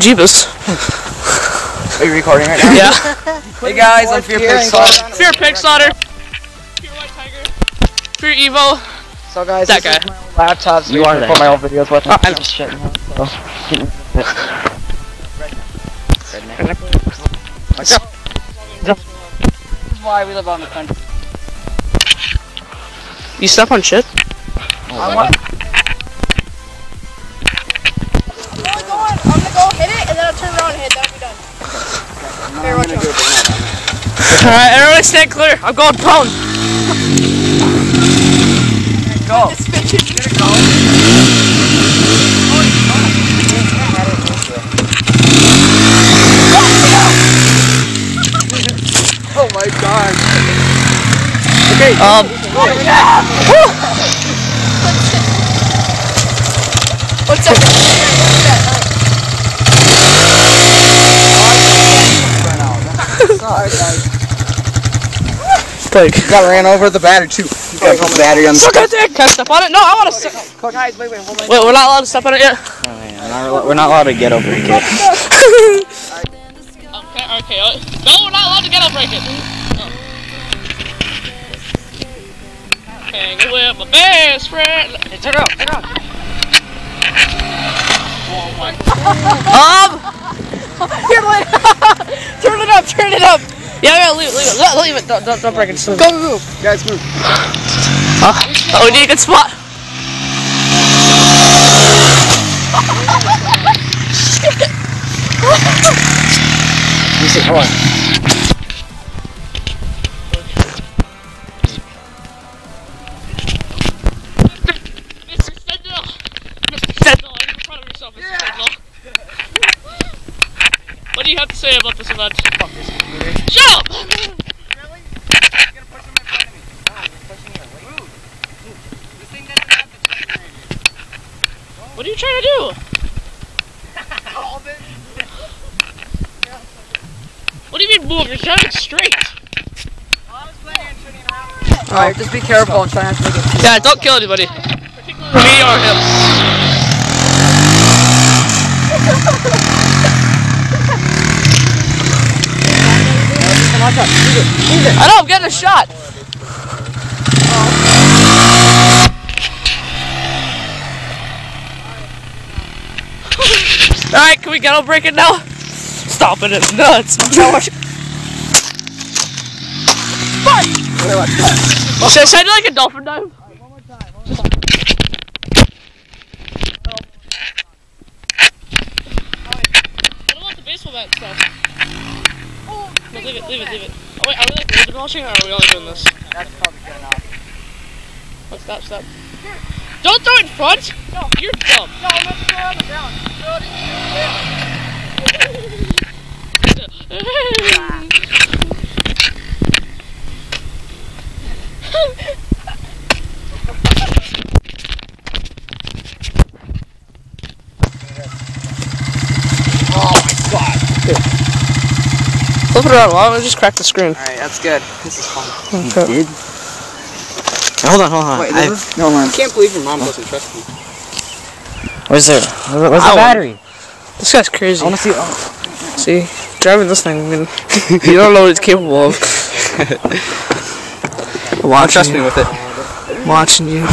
Jeebus. Are you recording right now? Yeah. hey guys, I'm Fear Pig Slaughter. Fear Pig Slaughter. Fear White Tiger. Fear Evo. So guys, That guy. my laptop, so You are record my old videos with. Ah. Oh, I know. Shit, no, so. This is why we live on the country. You step on shit? I want Watch out. Alright, everyone stand clear. I'm going prone. go. This bitch is Oh my god. Um, What's up? Like. Got ran over the battery too. You got put the battery on the Look at that. Can I step on it? No, I want to step. Guys, wait, wait, hold on. Wait, we're not allowed to step on it yet? We're not allowed to get over it yet. Okay, okay. uh, No, we're not allowed to get over it. Oh. Hanging with my best friend. Hey, turn it up, turn it up. Um. Here, wait. turn it up, turn it up. Yeah, yeah. Leave, leave it. Leave it. Don't, don't, don't break it. Just leave it. Go. Guys, move. Oh, we need a good spot. Let me see, hold on. Fuck this computer. Shut up! Really? You're gonna push him in front of me. No, you're pushing it. Move. Move. This thing doesn't have the touchscreen. What are you trying to do? What do you mean move? You're driving straight. I was planning on turning around. Alright, just be careful and try not to make it. Yeah, don't kill anybody. Particularly me or him. Watch out. Move it. I know, I'm getting a shot. Alright, can we ghetto break it now? Stop it, it's nuts. Should, should I do like a dolphin dive? What about the baseball bat stuff? No, leave it, leave it. Oh, wait, are we like ribbon washing or are we only doing this? That's probably good enough. What's that step? Don't throw it in front! No, you're dumb. No, I'm gonna throw it on the ground. Throw it in your Oh my god. Flip it around, why don't we just crack the screen? Alright, that's good. This is fun. Okay. Hold on, hold on. Wait, I, is? No, man. can't believe your mom doesn't trust me. where's the where's, where's the battery? This guy's crazy. I wanna see. Oh. See, driving this thing, I mean, you don't know what it's capable of. Watching Trust you. me with it. Watching you.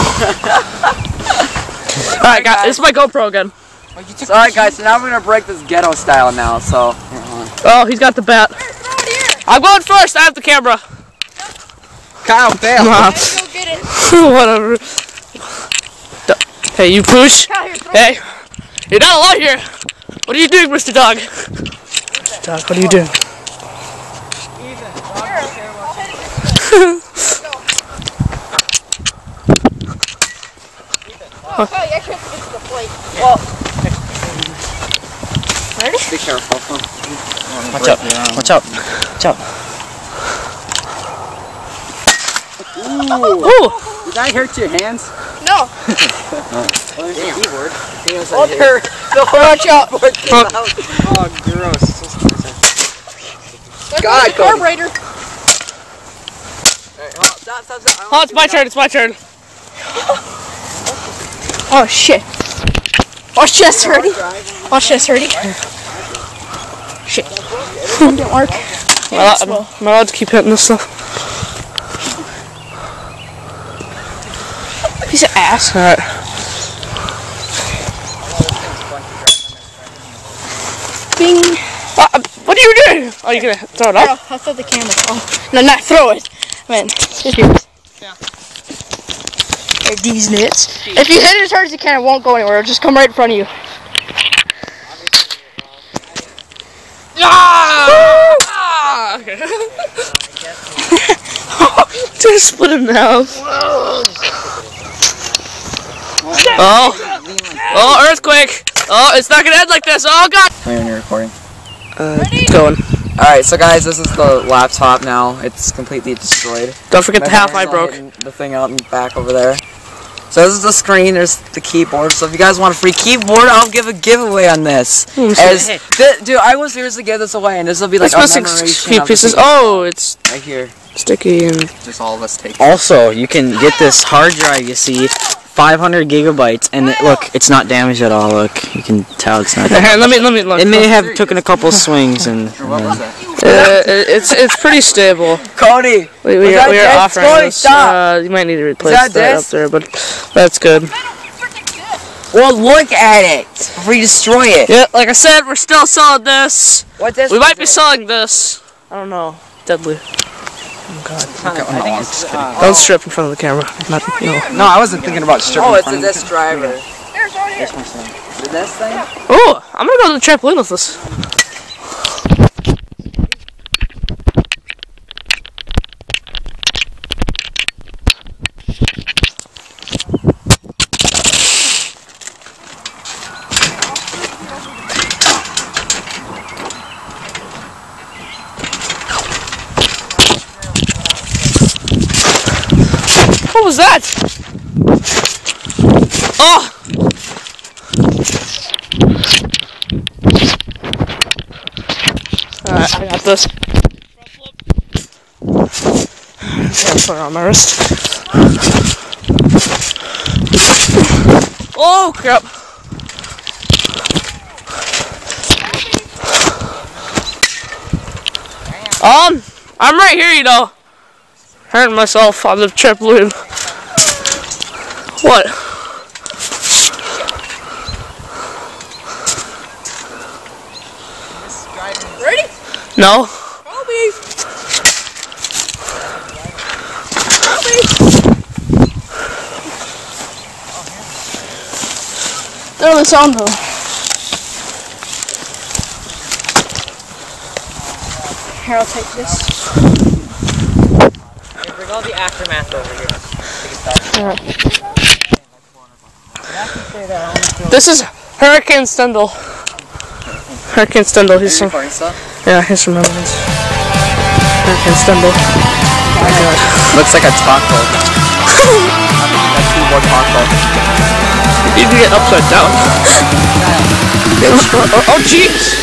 Alright, guys, this is my GoPro again. Alright, guys, so now we're gonna break this ghetto style now, so. Oh, he's got the bat. I'm going first. I have the camera. Kyle, fail. Let's go get it. Whatever. D- Hey, you push. Kyle, here, throw Hey, you're not allowed here. What are you doing, Mr. Dog? Mr. Dog, what are you doing? Oh, Kyle, you actually have to get to the plate. Be careful. Watch out! Watch out! Watch out! Ooh, Did I hurt your hands? No. Well, there's a E word. Oh, there. No, watch out. Oh, gross. There's God, the carburetor. Stop, stop, stop. oh, it's my turn. It's my turn. Oh, shit. Watch this, ready? Watch this, ready? Shit. Didn't work. Am I, allowed, am I allowed to keep hitting this stuff? Piece of ass. Alright. Bing. What, um, what are you doing? Oh, you're gonna throw it Here, up? I'll, I'll throw the camera. Oh, no, not throw it. Man, just here. Yeah. These nits. If you hit it as hard as you can, it won't go anywhere. It'll just come right in front of you. Ah! Okay. Just split him now. Oh. Oh, earthquake. Oh, it's not gonna end like this. Oh, God. How many are recording? Uh, going. Alright, so guys, this is the laptop now. It's completely destroyed. Don't forget the half I broke. The thing out in the back over there. So this is the screen, there's the keyboard. So if you guys want a free keyboard, I'll give a giveaway on this. Hmm, As, Thi- dude, I will seriously give this away, and this will be like It's a missing memoration of pieces. Oh, it's right here. sticky and Just all of us take. Also, you can get this hard drive, you see, 500 gigabytes, and it, look, it's not damaged at all. Look, you can tell it's not. Here, let me let me look. It may have taken a couple swings, and, and What was that? Uh, it's it's pretty stable. Cody! We, we, Was are, that we are offering Troy, this. stop! Uh, you might need to replace that that, up there, but that's good. Well, look at it! Before you destroy it. Yeah, like I said, we're still selling this. What this We might be it? selling this. I don't know. Deadly. I think it's, uh, Don't strip in front of the camera. Not, no. No, I wasn't thinking about stripping. Oh, it's a front. disc driver. There's one here. The disc thing? Oh, I'm gonna go to the trampoline with this. Was that? Oh! Alright, I got this. Yeah, put on my wrist. Oh crap! Um, I'm right here, you know. Hurting myself on the trampoline. What? Ready? No. Kobe. Throw this on though. Here, I'll take this. Bring all the aftermath over here. This is Hurricane Stendel. Hurricane Stendel, he's from, yeah, he's from Netherlands. Hurricane Stendel. Oh my god. Looks like a taco. a keyboard taco. You need to get upside down. oh, oh, oh jeez.